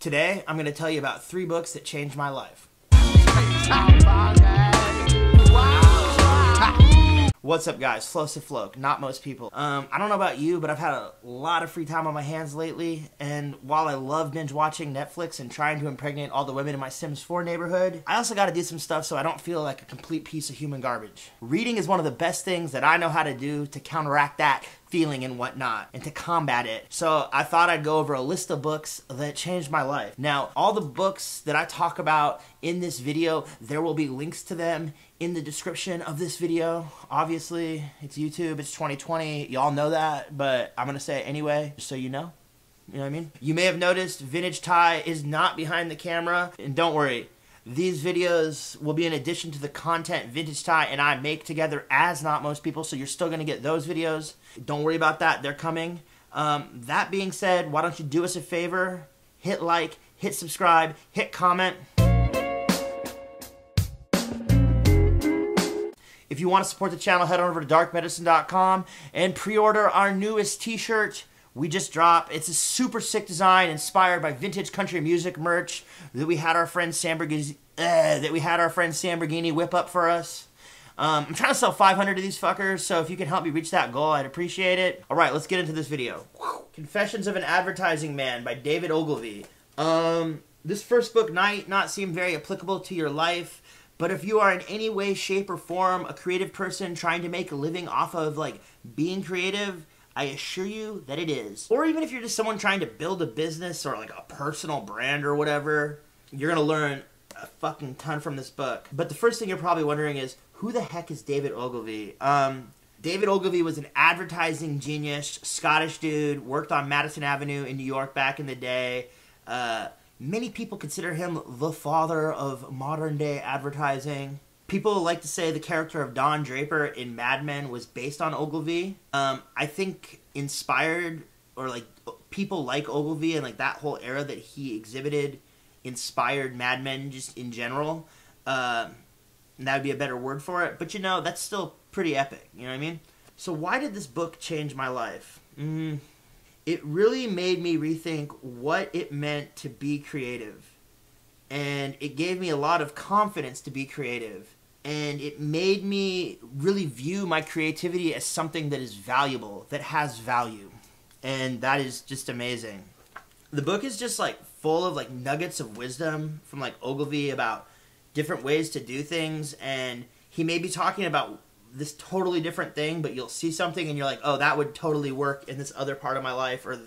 Today, I'm going to tell you about three books that changed my life. What's up, guys? Flowsive Floke, not most people. Um, I don't know about you, but I've had a lot of free time on my hands lately, and while I love binge watching Netflix and trying to impregnate all the women in my Sims 4 neighborhood, I also gotta do some stuff so I don't feel like a complete piece of human garbage. Reading is one of the best things that I know how to do to counteract that feeling and whatnot and to combat it. So I thought I'd go over a list of books that changed my life. Now, all the books that I talk about in this video, there will be links to them in the description of this video. Obviously, it's YouTube, it's 2020, y'all know that, but I'm gonna say it anyway, just so you know. You know what I mean? You may have noticed Vintage Ty is not behind the camera, and don't worry, these videos will be in addition to the content Vintage Ty and I make together as Not Most People, so you're still going to get those videos. Don't worry about that, they're coming. Um, that being said, why don't you do us a favor? Hit like, hit subscribe, hit comment. If you want to support the channel, head on over to darkmedicine.com and pre-order our newest t-shirt we just dropped. It's a super sick design inspired by vintage country music merch that we had our friend Sambergini, uh, that we had our friend Sambergini whip up for us. Um, I'm trying to sell 500 of these fuckers, so if you can help me reach that goal, I'd appreciate it. All right, let's get into this video. Confessions of an Advertising Man by David Ogilvy. Um, this first book might not seem very applicable to your life, but if you are in any way, shape, or form a creative person trying to make a living off of like being creative, I assure you that it is. Or even if you're just someone trying to build a business or like a personal brand or whatever, you're gonna learn a fucking ton from this book. But the first thing you're probably wondering is who the heck is David Ogilvy? Um, David Ogilvy was an advertising genius, Scottish dude, worked on Madison Avenue in New York back in the day. Uh, many people consider him the father of modern day advertising people like to say the character of Don Draper in Mad Men was based on Ogilvy. Um, I think inspired or like people like Ogilvy and like that whole era that he exhibited inspired Mad Men just in general. Uh, that would be a better word for it. But you know, that's still pretty epic. You know what I mean? So why did this book change my life? Mm, it really made me rethink what it meant to be creative. And it gave me a lot of confidence to be creative and it made me really view my creativity as something that is valuable, that has value. And that is just amazing. The book is just like full of like nuggets of wisdom from like Ogilvy about different ways to do things and he may be talking about this totally different thing, but you'll see something and you're like, "Oh, that would totally work in this other part of my life or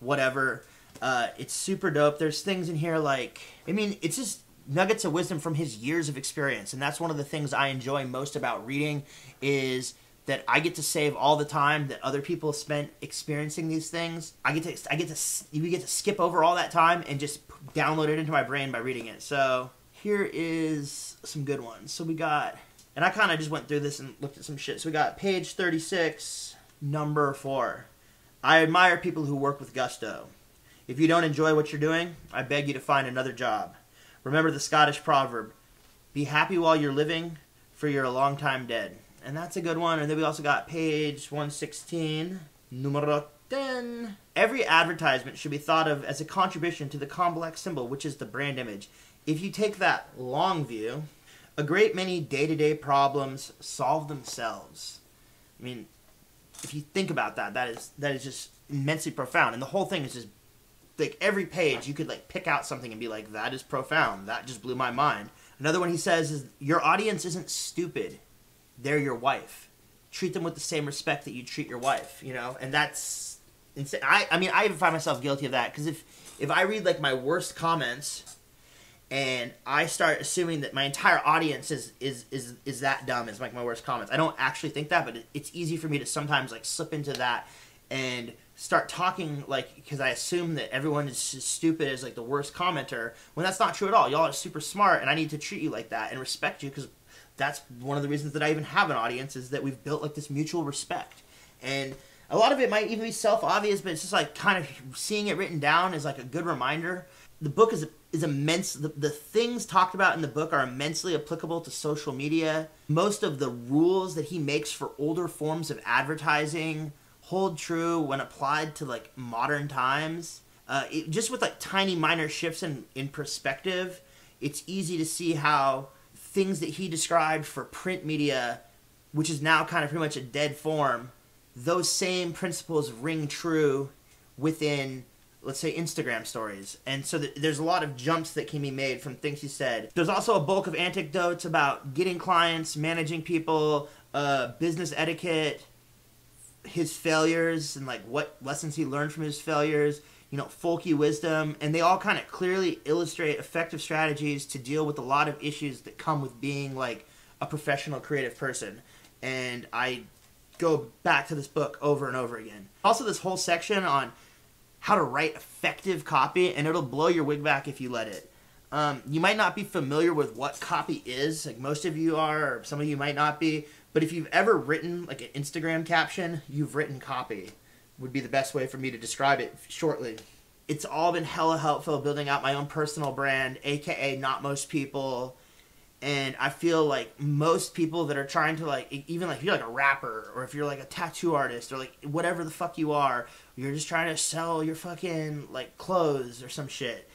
whatever." Uh, it's super dope. There's things in here like, I mean, it's just nuggets of wisdom from his years of experience. And that's one of the things i enjoy most about reading is that i get to save all the time that other people spent experiencing these things. I get to i get to we get to skip over all that time and just download it into my brain by reading it. So here is some good ones. So we got and i kind of just went through this and looked at some shit. So we got page 36 number 4 i admire people who work with gusto. If you don't enjoy what you're doing i beg you to find another job Remember the Scottish proverb, be happy while you're living, for you're a long time dead. And that's a good one. And then we also got page 116, numero 10. Every advertisement should be thought of as a contribution to the complex symbol, which is the brand image. If you take that long view, a great many day-to-day problems solve themselves. I mean, if you think about that, that is that is just immensely profound. And the whole thing is just like every page you could like pick out something and be like that is profound. That just blew my mind. Another one he says is your audience isn't stupid. They're your wife. Treat them with the same respect that you treat your wife you know? And that's insane i i mean i even find myself guilty of that because if if i read like my worst comments and i start assuming that my entire audience is is is is that dumb as like my worst comments i don't actually think that but it, it's easy for me to sometimes like slip into that and start talking like because I assume that everyone is stupid as like the worst commenter when that's not true at all. Y'all are super smart, and I need to treat you like that and respect you because that's one of the reasons that I even have an audience is that we've built like this mutual respect. And a lot of it might even be self obvious, but it's just like kind of seeing it written down is like a good reminder. The book is is immense. The, the things talked about in the book are immensely applicable to social media. Most of the rules that he makes for older forms of advertising hold true when applied to like modern times. uh, it, just with like tiny minor shifts in, in perspective, it's easy to see how things that he described for print media, which is now kind of pretty much a dead form, those same principles ring true within let's say Instagram stories. And so th- there's a lot of jumps that can be made from things he said. There's also a bulk of anecdotes about getting clients, managing people, uh, business etiquette, his failures, and like what lessons he learned from his failures. You know, folky wisdom, and they all kind of clearly illustrate effective strategies to deal with a lot of issues that come with being like a professional creative person. And I go back to this book over and over again. Also, this whole section on how to write effective copy, and it'll blow your wig back if you let it. Um, you might not be familiar with what copy is, like most of you are, or some of you might not be. But if you've ever written like an Instagram caption, you've written copy. Would be the best way for me to describe it shortly. It's all been hella helpful building out my own personal brand, aka not most people. And I feel like most people that are trying to like even like if you're like a rapper or if you're like a tattoo artist or like whatever the fuck you are, you're just trying to sell your fucking like clothes or some shit.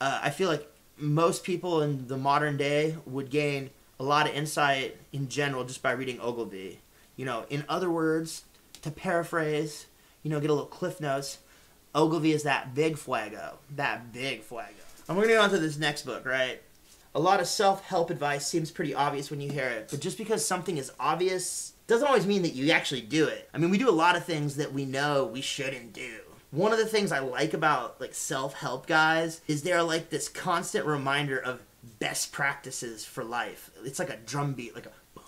Uh, I feel like most people in the modern day would gain a lot of insight in general just by reading Ogilvy. You know, in other words, to paraphrase, you know, get a little cliff notes. Ogilvy is that big fuego, that big fuego. And we're gonna go on to this next book, right? A lot of self-help advice seems pretty obvious when you hear it, but just because something is obvious doesn't always mean that you actually do it. I mean, we do a lot of things that we know we shouldn't do. One of the things I like about like self-help guys is they're like this constant reminder of best practices for life. It's like a drum beat, like a boom,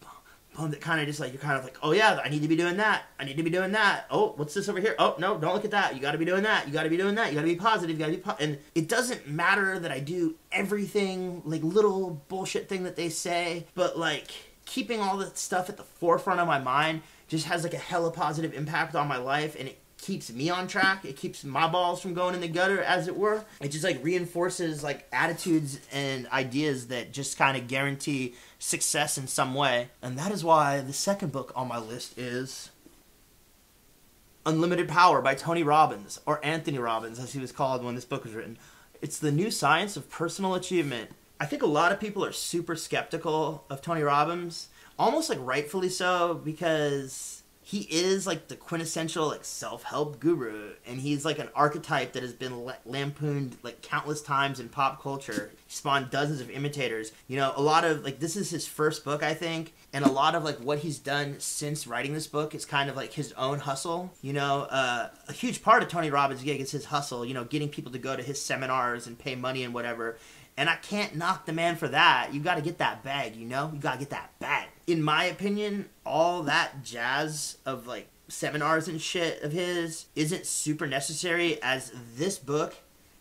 boom, boom, that kind of just like you're kind of like, oh yeah, I need to be doing that. I need to be doing that. Oh, what's this over here? Oh no, don't look at that. You got to be doing that. You got to be doing that. You got to be positive. You got to be po-. and it doesn't matter that I do everything like little bullshit thing that they say, but like keeping all the stuff at the forefront of my mind just has like a hella positive impact on my life and it keeps me on track. It keeps my balls from going in the gutter, as it were. It just like reinforces like attitudes and ideas that just kind of guarantee success in some way. And that is why the second book on my list is Unlimited Power by Tony Robbins, or Anthony Robbins, as he was called when this book was written. It's the new science of personal achievement. I think a lot of people are super skeptical of Tony Robbins, almost like rightfully so, because he is like the quintessential like self-help guru and he's like an archetype that has been lampooned like countless times in pop culture he spawned dozens of imitators you know a lot of like this is his first book i think and a lot of like what he's done since writing this book is kind of like his own hustle you know uh, a huge part of tony robbins gig is his hustle you know getting people to go to his seminars and pay money and whatever and I can't knock the man for that. You got to get that bag, you know? You got to get that bag. In my opinion, all that jazz of like seminars and shit of his isn't super necessary as this book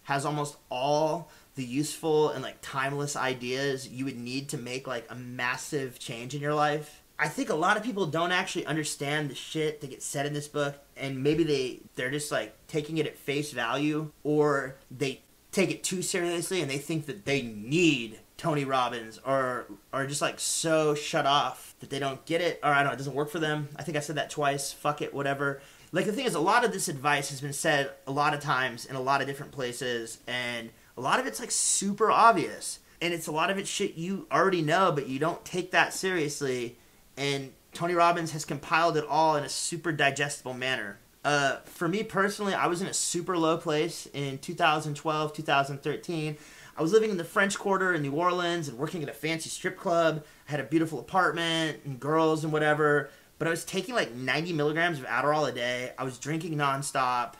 has almost all the useful and like timeless ideas you would need to make like a massive change in your life. I think a lot of people don't actually understand the shit that gets said in this book and maybe they they're just like taking it at face value or they take it too seriously and they think that they need Tony Robbins or are just like so shut off that they don't get it or I don't know, it doesn't work for them. I think I said that twice. Fuck it, whatever. Like the thing is a lot of this advice has been said a lot of times in a lot of different places and a lot of it's like super obvious. And it's a lot of it shit you already know but you don't take that seriously and Tony Robbins has compiled it all in a super digestible manner. Uh, for me personally, I was in a super low place in 2012, 2013. I was living in the French Quarter in New Orleans and working at a fancy strip club. I had a beautiful apartment and girls and whatever. But I was taking like 90 milligrams of Adderall a day. I was drinking nonstop,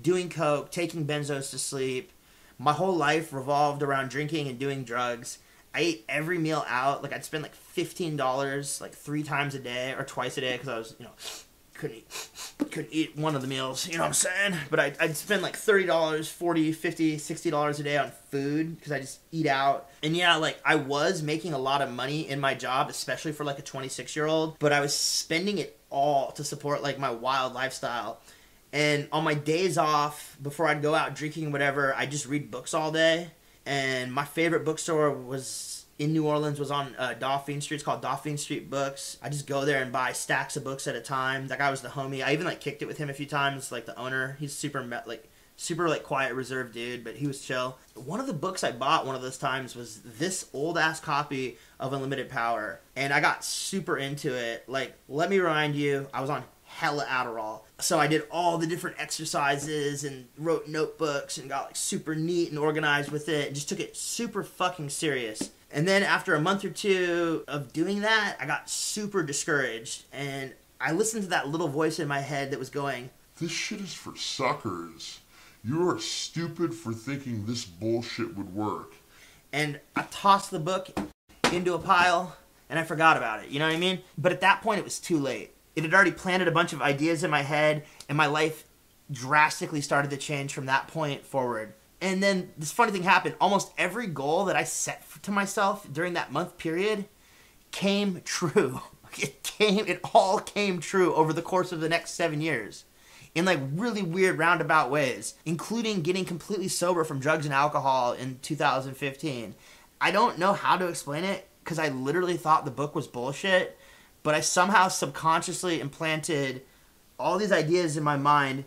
doing coke, taking benzos to sleep. My whole life revolved around drinking and doing drugs. I ate every meal out. Like I'd spend like fifteen dollars like three times a day or twice a day because I was you know couldn't eat couldn't eat one of the meals you know what i'm saying? But I, i'd spend like $30 $40, $50, $60 a day on food because i just eat out. And yeah like i was making a lot of money in my job especially for like a 26 year old but i was spending it all to support like my wild lifestyle. And on my days off before i'd go out drinking whatever i just read books all day. And my favorite bookstore was in New Orleans was on uh, Dauphine Street. It's called Dauphine Street Books. I just go there and buy stacks of books at a time. That guy was the homie. I even like kicked it with him a few times. Like the owner, he's super like super like quiet, reserved dude, but he was chill. One of the books I bought one of those times was this old ass copy of Unlimited Power, and I got super into it. Like, let me remind you, I was on hella Adderall. So I did all the different exercises and wrote notebooks and got like super neat and organized with it and just took it super fucking serious. And then after a month or two of doing that, I got super discouraged and I listened to that little voice in my head that was going, This shit is for suckers. You are stupid for thinking this bullshit would work. and I tossed the book into a pile and I forgot about it. You know what I mean? But at that point, it was too late. It had already planted a bunch of ideas in my head, and my life drastically started to change from that point forward. And then this funny thing happened. Almost every goal that I set to myself during that month period came true. It came, it all came true over the course of the next seven years in like really weird roundabout ways, including getting completely sober from drugs and alcohol in 2015. I don't know how to explain it because I literally thought the book was bullshit, but I somehow subconsciously implanted all these ideas in my mind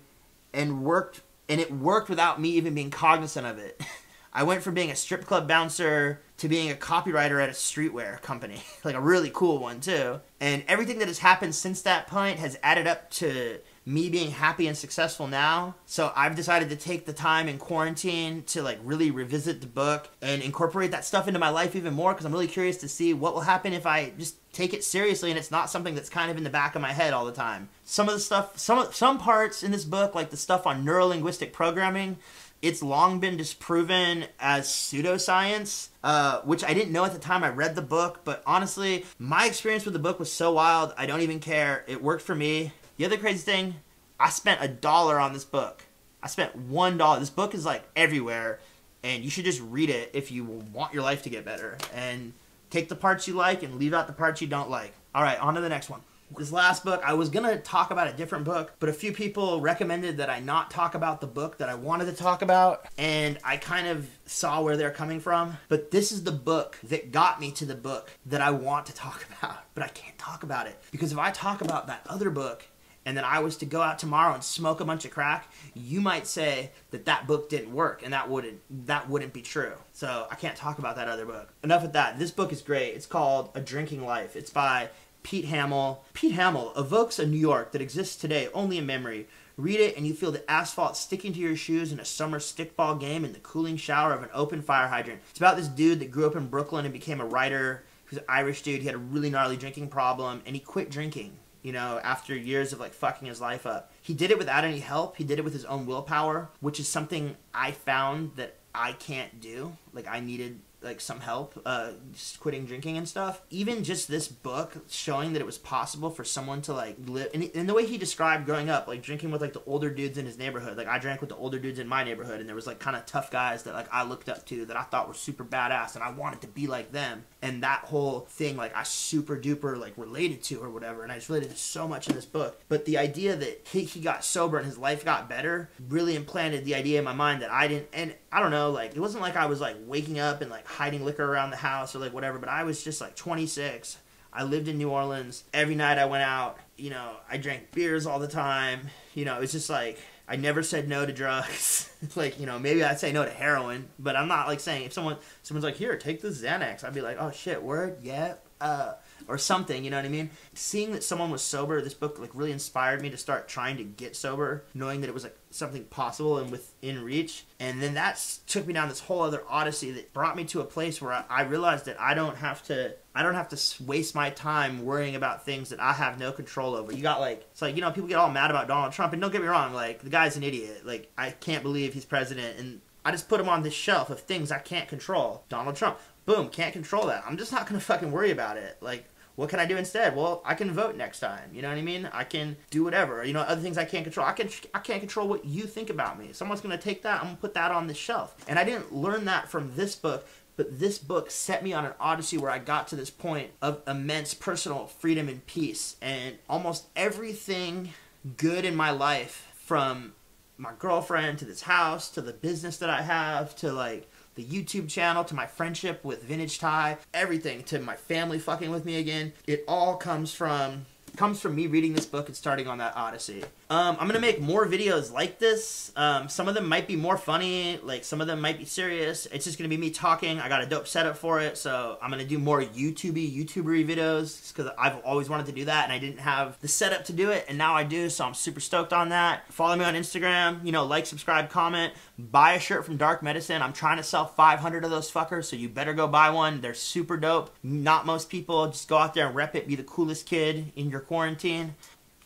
and worked, and it worked without me even being cognizant of it. I went from being a strip club bouncer to being a copywriter at a streetwear company, like a really cool one too. And everything that has happened since that point has added up to me being happy and successful now. So I've decided to take the time in quarantine to like really revisit the book and incorporate that stuff into my life even more because I'm really curious to see what will happen if I just take it seriously and it's not something that's kind of in the back of my head all the time. Some of the stuff, some some parts in this book, like the stuff on neurolinguistic programming, it's long been disproven as pseudoscience, uh, which I didn't know at the time I read the book. But honestly, my experience with the book was so wild, I don't even care. It worked for me. The other crazy thing, I spent a dollar on this book. I spent one dollar. This book is like everywhere, and you should just read it if you want your life to get better. And take the parts you like and leave out the parts you don't like. All right, on to the next one. This last book, I was gonna talk about a different book, but a few people recommended that I not talk about the book that I wanted to talk about, and I kind of saw where they're coming from. But this is the book that got me to the book that I want to talk about, but I can't talk about it because if I talk about that other book, and then I was to go out tomorrow and smoke a bunch of crack, you might say that that book didn't work, and that wouldn't that wouldn't be true. So I can't talk about that other book. Enough with that. This book is great. It's called A Drinking Life. It's by Pete Hamill. Pete Hamill evokes a New York that exists today only in memory. Read it and you feel the asphalt sticking to your shoes in a summer stickball game in the cooling shower of an open fire hydrant. It's about this dude that grew up in Brooklyn and became a writer. He was an Irish dude. He had a really gnarly drinking problem and he quit drinking you know, after years of like fucking his life up. He did it without any help. He did it with his own willpower, which is something I found that I can't do. Like I needed like some help uh quitting drinking and stuff. Even just this book showing that it was possible for someone to like live and, and the way he described growing up like drinking with like the older dudes in his neighborhood. Like i drank with the older dudes in my neighborhood and there was like kind of tough guys that like i looked up to that i thought were super badass and i wanted to be like them. And that whole thing like i super duper like related to or whatever and i just related to so much in this book. But the idea that he, he got sober and his life got better really implanted the idea in my mind that i didn't and i don't know like it wasn't like i was like waking up and like hiding liquor around the house or like whatever, but I was just like 26. I lived in New Orleans. Every night I went out, you know, I drank beers all the time. You know, it was just like I never said no to drugs. like, you know, maybe I'd say no to heroin, but I'm not like saying if someone someone's like, "Here, take this Xanax." I'd be like, "Oh shit, word, yeah." Uh or something, you know what I mean? Seeing that someone was sober, this book like really inspired me to start trying to get sober, knowing that it was like something possible and within reach. And then that took me down this whole other odyssey that brought me to a place where I, I realized that I don't have to I don't have to waste my time worrying about things that I have no control over. You got like it's like you know people get all mad about Donald Trump and don't get me wrong, like the guy's an idiot. Like I can't believe he's president and I just put him on this shelf of things I can't control. Donald Trump, boom, can't control that. I'm just not gonna fucking worry about it. Like what can I do instead? Well, I can vote next time. You know what I mean? I can do whatever. You know, other things I can't control. I can I can't control what you think about me. Someone's gonna take that. I'm gonna put that on the shelf. And I didn't learn that from this book. But this book set me on an odyssey where I got to this point of immense personal freedom and peace. And almost everything good in my life, from my girlfriend to this house to the business that I have to like the YouTube channel to my friendship with Vintage Ty, everything to my family fucking with me again. It all comes from comes from me reading this book and starting on that Odyssey. Um, I'm gonna make more videos like this. Um, some of them might be more funny, like some of them might be serious. It's just gonna be me talking. I got a dope setup for it, so I'm gonna do more YouTubey, YouTubery videos because I've always wanted to do that and I didn't have the setup to do it, and now I do. So I'm super stoked on that. Follow me on Instagram. You know, like, subscribe, comment. Buy a shirt from Dark Medicine. I'm trying to sell 500 of those fuckers, so you better go buy one. They're super dope. Not most people. Just go out there and rep it. Be the coolest kid in your quarantine.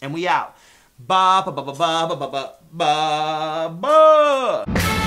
And we out. Ba ba ba ba ba ba ba ba ba.